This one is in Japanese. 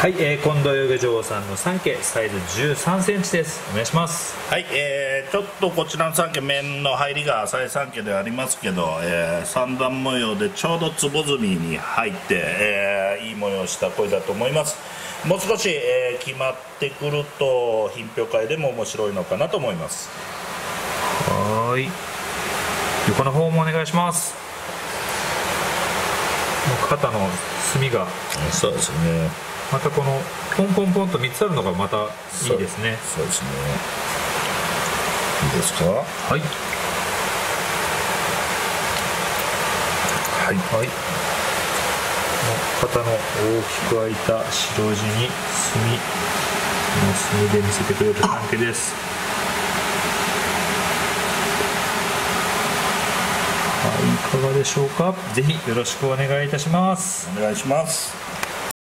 はい、えー、近藤遊漁場さんの三家サイズ1 3センチです。お願いします。はい、えー、ちょっとこちらの三家面の入りが浅い三家ではありますけど、えー、三段模様でちょうど坪積みに入って、えー、いい模様した声だと思います。もう少し、えー、決まってくると品評会でも面白いのかなと思います。はーい。横の方もお願いします肩の隅が。そうですね。またこのポンポンポンと3つあるのがまたいいですね。そうですね。いいですか？はい。はい。はい。肩の大きく開いた白地に墨この墨で見せてくれる関係ですはいいかがでしょうか？ぜひよろしくお願いいたします。お願いします